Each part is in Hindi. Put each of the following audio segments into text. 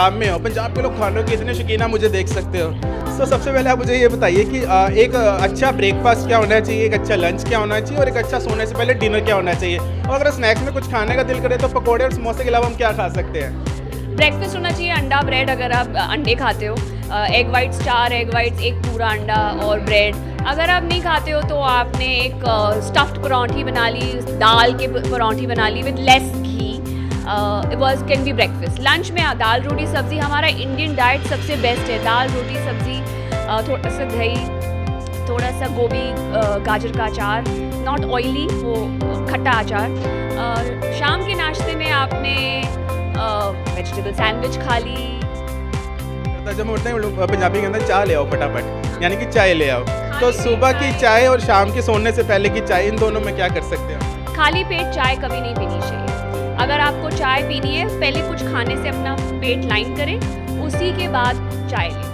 पंजाब में हो। पंजाब के लोग खानों के इतने शौकीन मुझे देख सकते हो। तो सबसे पहले आप मुझे ये बताइए कि एक अच्छा ब्रेकफास्ट क्या होना चाहिए, एक अच्छा लंच क्या होना चाहिए, और एक अच्छा सोने से पहले डिनर क्या होना चाहिए? और अगर स्नैक्स में कुछ खाने का दिल करे तो पकौड़े और समोसे के अलावा हम क्या खा सकते हैं? ब्रेकफास्ट होना चाहिए अंडा ब्रेड अगर आप अंडे खाते हो। एग वाइट्स चार एग वाइट्स एक पूरा अंडा और ब्रेड अगर आप नहीं खाते हो तो आपने एक स्टफ्ड परौंठी बना ली, दाल के परौंठी बना ली with less was can be breakfast lunch में दाल रोटी सब्ज़ी हमारा इंडियन डाइट सबसे बेस्ट है। दाल रोटी सब्ज़ी थोड़ा सा दही थोड़ा सा गोभी गाजर का अचार नॉट ऑयली वो खट्टा अचार। शाम के नाश्ते में आपने वेजिटेबल सैंडविच खा ली। जब हम उठते हैं पंजाबी के अंदर चाय ले आओ फटाफट। यानी कि चाय ले आओ। तो सुबह की चाय और शाम के सोने से पहले की चाय इन दोनों में क्या कर सकते हैं? खाली पेट चाय कभी नहीं पीनी चाहिए। अगर आपको चाय पीनी है, पहले कुछ खाने से अपना पेट लाइन करें, उसी के बाद चाय लें।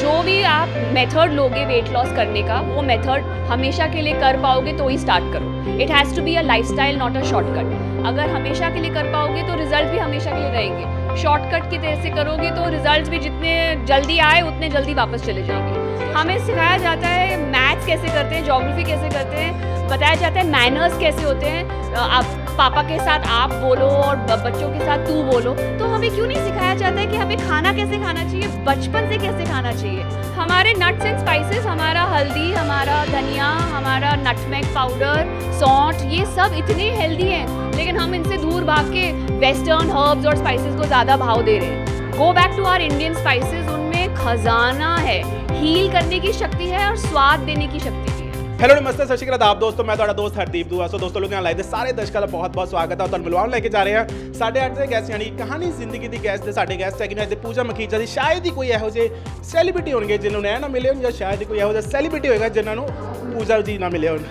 जो भी आप मेथड लोगे वेट लॉस करने का, वो मेथड हमेशा के लिए कर पाओगे तो ही स्टार्ट करो। It has to be a lifestyle not a shortcut अगर हमेशा के लिए कर पाओगे तो रिज़ल्ट भी हमेशा के लिए रहेंगे। शॉर्टकट की तरह से करोगे तो रिज़ल्ट भी जितने जल्दी आए, उतने जल्दी वापस चले जाएँगे हमें सिखाया जाता है मैथ्स कैसे करते हैं जोग्राफी कैसे करते हैं, बताया जाता है मैनर्स कैसे होते हैं। आप, पापा के साथ आप बोलो और बच्चों के साथ तू बोलो। तो हमें क्यों नहीं सिखाया जाता है कि हमें खाना कैसे खाना चाहिए, बचपन से कैसे खाना चाहिए? हमारे नट्स एंड स्पाइसेस हमारा हल्दी, हमारा धनिया, हमारा नटमेग पाउडर सौंठ ये सब इतने हेल्दी हैं। लेकिन हम इनसे दूर भाग के वेस्टर्न हर्ब्स और स्पाइसेस को ज़्यादा भाव दे रहे हैं go back to our Indian spices उनमें खजाना है हील करने की शक्ति है और स्वाद देने की शक्ति भी हेलो नमस्ते सत श्रीकाल आप दोस्तों मैं ਤੁਹਾਡਾ ਦੋਸਤ ਹਰਦੀਪ ਦੂਆ ਸੋ ਦੋਸਤੋ ਲੁਧਿਆਣਾ ਲਾਈਵ ਦੇ ਸਾਰੇ ਦਰਸ਼ਕਾਂ ਦਾ ਬਹੁਤ ਬਹੁਤ ਸਵਾਗਤ ਹੈ ਤੁਹਾਨੂੰ ਮਿਲਵਾਉਣ ਲੈ ਕੇ ਜਾ ਰਹੇ ਹਾਂ ਸਾਡੇ ਅੱਜ ਦੇ ਗੈਸਟ ਯਾਨੀ ਕਹਾਣੀ ਜ਼ਿੰਦਗੀ ਦੀ ਗੈਸਟ ਦੇ ਸਾਡੇ ਗੈਸਟ ਹੈਗੇ ਨੇ ਅੱਜ ਦੇ ਪੂਜਾ ਮਖੀਜਾ ਦੀ ਸ਼ਾਇਦ ਹੀ ਕੋਈ ਇਹੋ ਜਿਹੇ ਸੈਲੀਬ੍ਰਿਟੀ ਹੋਣਗੇ ਜਿਨ੍ਹਾਂ ਨੂੰ ਐ ਨਾ ਮਿਲੇ ਹੋਣ ਜਾਂ ਸ਼ਾਇਦ ਹੀ ਕੋਈ ਇਹੋ ਜਿਹਾ ਸੈਲੀਬ੍ਰਿਟੀ ਹੋਏਗਾ ਜਿਨ੍ਹਾਂ ਨੂੰ पूजा जी ना मिले होन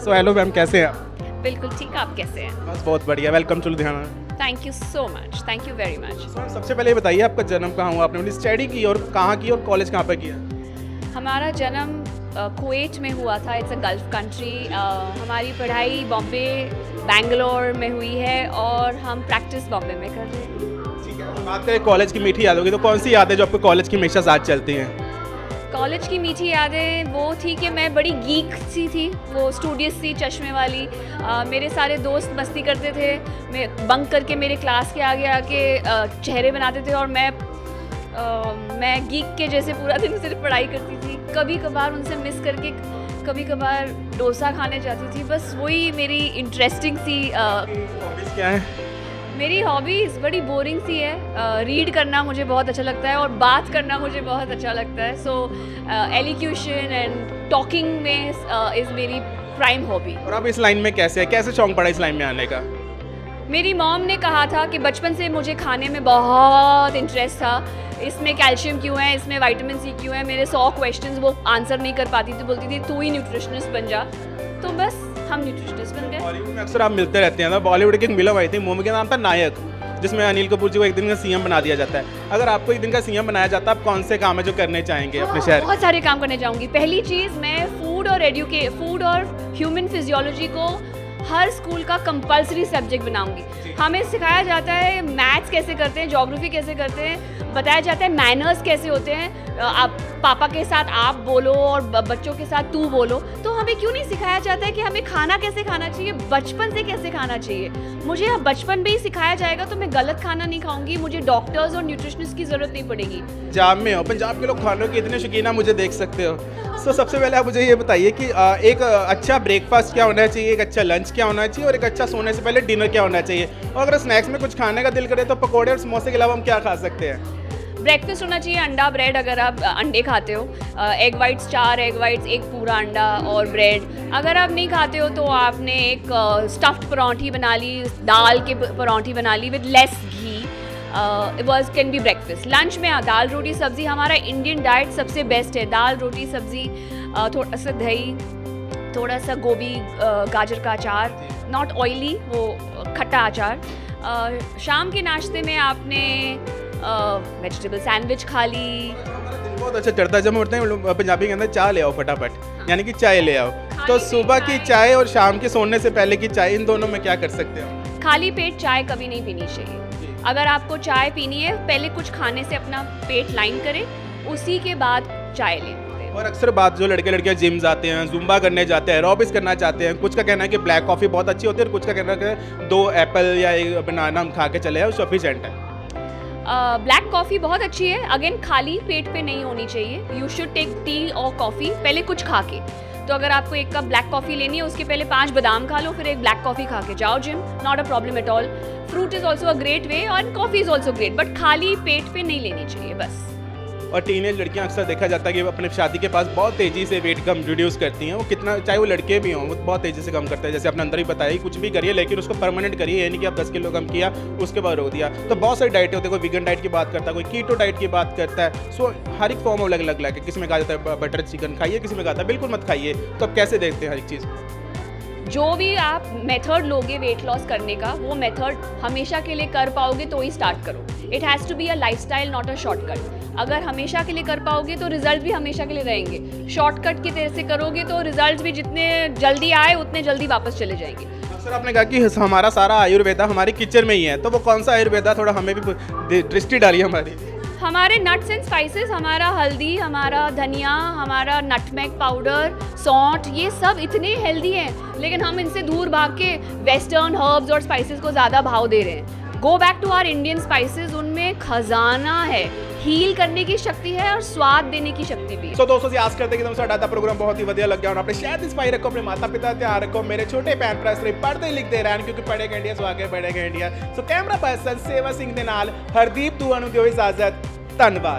सो हेलो मैम कैसे हैं आप बिल्कुल ठीक आप कैसे हैं? बस बहुत बढ़िया welcome to Ludhiana. Thank you so much thank you very much सबसे पहले ये बताइए आपका जन्म कहाँ हुआ? आपने अपनी स्टडी की और कहाँ की और कॉलेज कहाँ पर किया? हमारा जन्म कुवैत में हुआ था इट्स अ गल्फ कंट्री हमारी पढ़ाई बॉम्बे बैंगलोर में हुई है और हम प्रैक्टिस बॉम्बे में कर रहे हैं। ठीक है बात करें कॉलेज की मीठी याद होगी तो कौन सी यादें जो आपको कॉलेज की हमेशा साथ चलती हैं? कॉलेज की मीठी यादें वो थी कि मैं बड़ी गीक सी थी वो स्टूडियस सी चश्मे वाली। आ, मेरे सारे दोस्त मस्ती करते थे मैं बंक करके मेरे क्लास के आगे आके चेहरे बनाते थे और मैं आ, मैं गीक के जैसे पूरा दिन सिर्फ़ पढ़ाई करती थी। कभी कभार उनसे मिस करके कभी कभार डोसा खाने जाती थी। बस वही मेरी इंटरेस्टिंग सी आ, क्या है? मेरी हॉबीज़ बड़ी बोरिंग सी है। रीड uh, करना मुझे बहुत अच्छा लगता है और बात करना मुझे बहुत अच्छा लगता है। सो एलिक्यूशन एंड टॉकिंग में इज़ uh, मेरी प्राइम हॉबी और अब इस लाइन में कैसे है? कैसे शौक पड़ा इस लाइन में आने का? मेरी मॉम ने कहा था कि बचपन से मुझे खाने में बहुत इंटरेस्ट था। इसमें कैल्शियम क्यों है? इसमें विटामिन सी क्यों है? मेरे सौ क्वेश्चंस वो आंसर नहीं कर पाती थी बोलती थी तू ही न्यूट्रिशनिस्ट बन जा। तो बस हम न्यूट्रिशनिस्ट बन गए। बॉलीवुड में अक्सर आप मिलते रहते हैं ना। बॉलीवुड की एक मिलम आई थी मूवी का नाम था नायक जिसमें अनिल कपूर जी को एक दिन का सीएम बना दिया जाता है। अगर आपको एक दिन का सीएम बनाया जाता है आप कौन से काम है जो करने चाहेंगे अपने हाँ, शहर? बहुत सारे काम करने चाहूँगी पहली चीज़ मैं फ़ूड और एडुके फ़ूड और ह्यूमन फिजियोलॉजी को हर स्कूल का कंपलसरी सब्जेक्ट बनाऊँगी। हमें सिखाया जाता है मैथ्स कैसे करते हैं जोग्राफी कैसे करते हैं, बताया जाता है मैनर्स कैसे होते हैं। आप, पापा के साथ आप बोलो और बच्चों के साथ तू बोलो। तो हमें क्यों नहीं सिखाया जाता है कि हमें खाना कैसे खाना चाहिए, बचपन से कैसे खाना चाहिए? मुझे अब बचपन में ही सिखाया जाएगा तो मैं गलत खाना नहीं खाऊँगी, मुझे डॉक्टर्स और न्यूट्रिशनिस्ट की ज़रूरत नहीं पड़ेगी। पंजाब में हो, पंजाब के लोग खानों के इतने शौकीन मुझे देख सकते हो। तो सबसे पहले आप मुझे ये बताइए कि एक अच्छा ब्रेकफास्ट क्या होना चाहिए, एक अच्छा लंच क्या होना चाहिए और एक अच्छा सोने से पहले डिनर क्या होना चाहिए? और अगर स्नैक्स में कुछ खाने का दिल करे तो पकौड़े और समोसे के अलावा हम क्या खा सकते हैं? ब्रेकफास्ट होना चाहिए अंडा ब्रेड अगर आप अंडे खाते हो। एग वाइट्स चार एग वाइट्स एक पूरा अंडा और ब्रेड अगर आप नहीं खाते हो तो आपने एक स्टफ्ड परौंठी बना ली, दाल के परौंठी बना ली with less ghee. Was can be breakfast lunch में दाल रोटी सब्ज़ी हमारा इंडियन डाइट सबसे बेस्ट है। दाल, रोटी, सब्ज़ी थोड़ा सा दही थोड़ा सा गोभी गाजर का अचार नॉट ऑयली वो खट्टा अचार। शाम के नाश्ते में आपने वेजिटेबल सैंडविच खा ली। बहुत अच्छा चढ़ता जब उठते हैं पंजाबी के अंदर चाय ले आओ फटाफट। यानी कि चाय ले आओ। तो सुबह की चाय। और शाम के सोने से पहले की चाय इन दोनों में क्या कर सकते हो? खाली पेट चाय कभी नहीं पीनी चाहिए। अगर आपको चाय पीनी है पहले कुछ खाने से अपना पेट लाइन करें उसी के बाद चाय लें। और अक्सर बात जो लड़के लड़कियाँ जिम जाते हैं, जुम्बा करने जाते हैं एरोबिक्स करना चाहते हैं, कुछ का कहना है कि ब्लैक कॉफ़ी बहुत अच्छी होती है और कुछ का कहना है कि दो एप्पल या एक बनाना हम खा के चले हैं सफिशेंट है। ब्लैक कॉफ़ी बहुत अच्छी है। अगेन खाली पेट पे नहीं होनी चाहिए। यू शुड टेक टी और कॉफ़ी पहले कुछ खा के। तो अगर आपको एक कप ब्लैक कॉफ़ी लेनी है, उसके पहले पाँच बादाम खा लो, फिर एक ब्लैक कॉफ़ी खा के जाओ gym not a problem at all fruit is also a great way और coffee is also great but खाली पेट पे नहीं लेनी चाहिए, बस। और टीनेज लड़कियाँ अक्सर देखा जाता है कि अपने शादी के पास बहुत तेज़ी से वेट कम रिड्यूस करती हैं। वो कितना, चाहे वो लड़के भी हों, वो बहुत तेज़ी से कम करते हैं। जैसे आपने अंदर ही बताया कुछ भी करिए, लेकिन उसको परमानेंट करिए। यानी कि आप 10 किलो कम किया, उसके बाद रोक दिया। तो बहुत सारी डाइट होती है। कोई विगन डाइट की बात करता है, कोई कीटो डाइट की बात करता है। सो हर एक फॉर्म अलग अलग लगे किसी में कहा जाता है बटर चिकन खाइए, किसी में कहा जाता है, बिल्कुल मत खाइए। तो आप कैसे देखते हैं हर एक चीज़ जो भी आप मेथड लोगे वेट लॉस करने का, वो मेथड हमेशा के लिए कर पाओगे तो ही स्टार्ट करो। It has to be a lifestyle not a shortcut अगर हमेशा के लिए कर पाओगे तो रिज़ल्ट भी हमेशा के लिए रहेंगे। शॉर्टकट की तरह से करोगे तो रिज़ल्ट भी जितने जल्दी आए, उतने जल्दी वापस चले जाएँगे। सर, आपने कहा कि हमारा सारा आयुर्वेदा हमारी किचन में ही है तो वो कौन सा आयुर्वेदा थोड़ा हमें भी दृष्टि डाली हमारी। हमारे नट्स एंड स्पाइसेस हमारा हल्दी, हमारा धनिया, हमारा नटमेग पाउडर सौंठ ये सब इतने हेल्दी हैं, लेकिन हम इनसे दूर भाग के वेस्टर्न हर्ब्स और स्पाइसेस को ज़्यादा भाव दे रहे हैं। Go back to our Indian spices उनमें खजाना है। ਹੀਲ करने की शक्ति है और स्वाद देने की शक्ति भी ਸੋ ਦੋਸਤੋ ਜੀ ਆਸ ਕਰਦੇ ਕਿ ਤੁਹਾਨੂੰ ਸਾਡਾ ਦਾ ਪ੍ਰੋਗਰਾਮ ਬਹੁਤ ਹੀ ਵਧੀਆ ਲੱਗਿਆ ਹੁਣ ਆਪਣੇ ਸ਼ਹਿਰ ਦੀ ਸਫਾਈ ਰੱਖੋ ਆਪਣੇ ਮਾਤਾ ਪਿਤਾ ਦਾ ਧਿਆਨ ਰੱਖੋ ਮੇਰੇ ਛੋਟੇ ਭੈਣ ਭਰਾ ਇਸ ਲਈ ਪੜ੍ਹਦੇ ਲਿਖਦੇ ਰਹਿਣ ਕਿਉਂਕਿ ਪੜ੍ਹੇਗਾ ਇੰਡੀਆ ਸੋ ਆਗੇ ਬੜੇਗਾ India so camera person Sewa Singh ਦੇ ਨਾਲ ਹਰਦੀਪ ਦੂਆ ਨੂੰ ਦਿਓ ਇਜਾਜ਼ਤ ਧੰਨਵਾਦ